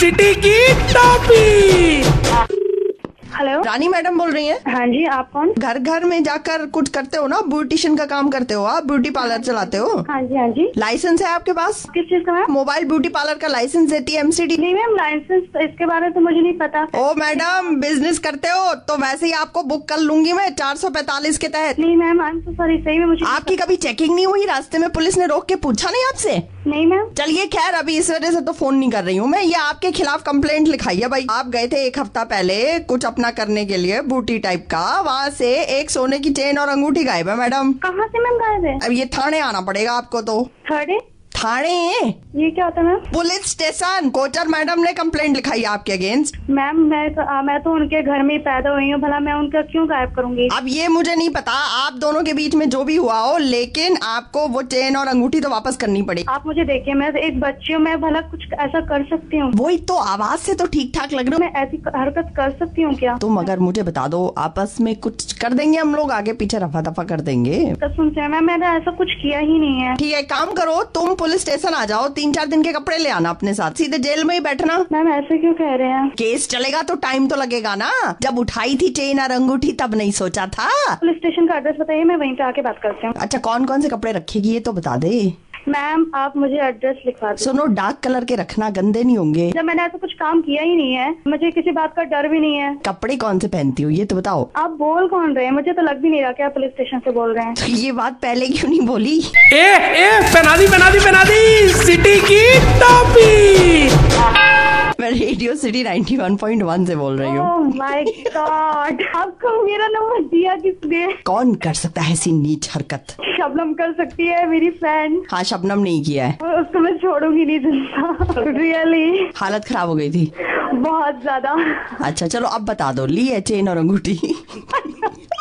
City की टॉपी hello रानी madam बोल रही हैं। हाँ जी आप कौन? घर घर में जाकर कुछ करते हो ना? ब्यूटिशियन का काम करते हो आप? ब्यूटी पार्लर चलाते हो? हाँ जी हाँ जी। लाइसेंस है आपके पास? किस चीज़ का मोबाइल ब्यूटी पार्लर का लाइसेंस देती है एमसीडी नहीं मैम लाइसेंस इसके बारे में तो मुझे नहीं पता। ओ मैडम बिज़नेस करते हो तो वैसे ही आपको बुक कर लूँगी मैं चार सौ पैतालीस के तहत। नहीं ma'am I am so sorry सही में मुझे आपकी कभी चेकिंग नहीं हुई? रास्ते में पुलिस ने रोक के पूछा नहीं आपसे? नहीं मैम चलिए खैर अभी इस वजह से तो फ़ोन नहीं कर रही हूँ मैं। ये आपके खिलाफ कंप्लेंट लिखाई है भाई। आप गए थे एक हफ़्ता पहले कुछ अपना करने के लिए बूटी टाइप का। वहाँ से एक सोने की चेन और अंगूठी गायब है मैडम कहाँ से मैम गायब है? अब ये थाने आना पड़ेगा आपको तो। थर्ड थाने ये क्या होता है ma'am? Police station Kochar madam ने कंप्लेंट लिखाई है आपके अगेंस्ट मैम मैं तो, आ, मैं तो उनके घर में पैदा हुई हूँ भला मैं उनका क्यों गायब करूँगी? अब ये मुझे नहीं पता आप दोनों के बीच में जो भी हुआ हो लेकिन आपको वो चेन और अंगूठी तो वापस करनी पड़ेगी। आप मुझे देखिए मैं एक बच्ची हूँ मैं भला कुछ ऐसा कर सकती हूँ? वही तो आवाज़ से तो ठीक ठाक लग रहे हूँ। मैं ऐसी हरकत कर सकती हूँ क्या? तुम अगर मुझे बता दो आपस में कुछ कर देंगे हम लोग आगे पीछे रफा दफ़ा कर देंगे? कसम से मैम मैंने ऐसा कुछ किया ही नहीं है। ठीक है काम करो तुम पुलिस स्टेशन आ जाओ तीन चार दिन के कपड़े ले आना अपने साथ। सीधे जेल में ही बैठना। मैम ऐसे क्यों कह रहे हैं? केस चलेगा तो टाइम तो लगेगा ना। जब उठाई थी चेन और अंगूठी तब नहीं सोचा था। पुलिस स्टेशन का एड्रेस बताइए मैं वहीं पे आके बात करती हूँ। अच्छा कौन कौन से कपड़े रखेगी ये तो बता दे। मैम आप मुझे एड्रेस लिखवा दो सुनो डार्क कलर के रखना गंदे नहीं होंगे। जब मैंने ऐसा कुछ काम किया ही नहीं है मुझे किसी बात का डर भी नहीं है। कपड़े कौन से पहनती हो ये तो बताओ। आप बोल कौन रहे हैं? मुझे तो लग भी नहीं रहा कि आप पुलिस स्टेशन से बोल रहे हैं। तो ये बात पहले क्यों नहीं बोली? ए ए पहना दी पहना दी पहना दी। सिटी की टॉपी रेडियो सिटी 91.1 से बोल रही हूँ। माय गॉड आपको मेरा नंबर दिया किसने? कौन कर सकता है ऐसी नीच हरकत? शबनम कर सकती है मेरी फ्रेंड हाँ शबनम नहीं किया है। उसको मैं छोड़ूँगी नहीं ज़िंदा। रियली हालत खराब हो गई थी। बहुत ज़्यादा। अच्छा चलो अब बता दो ली है चेन और अंगूठी?